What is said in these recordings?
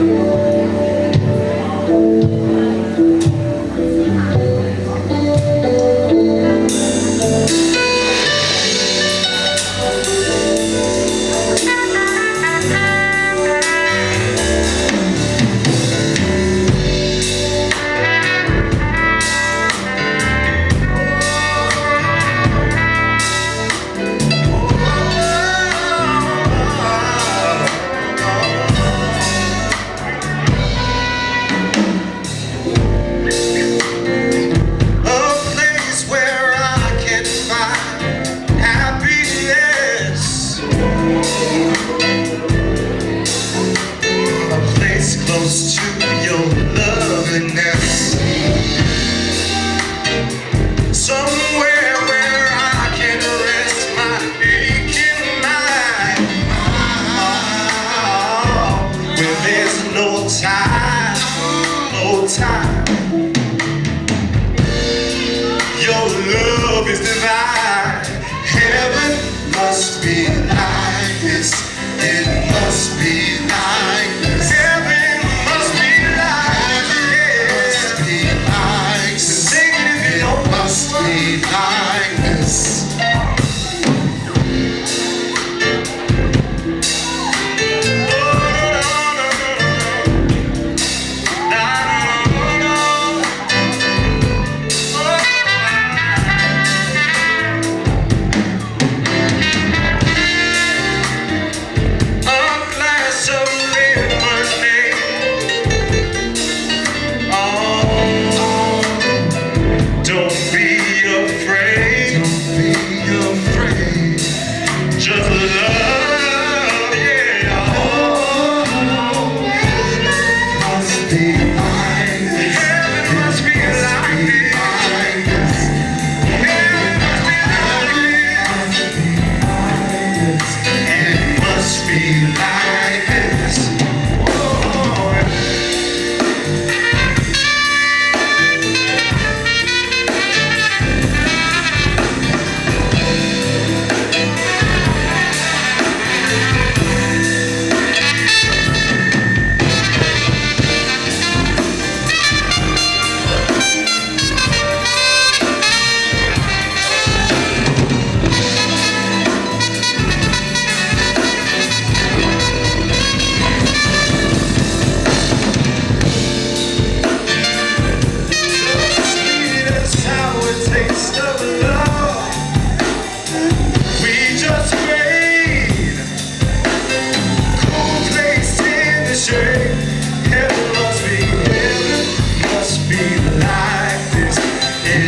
Yeah. like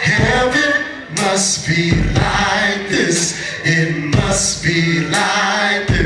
Heaven must be like this. It must be like this.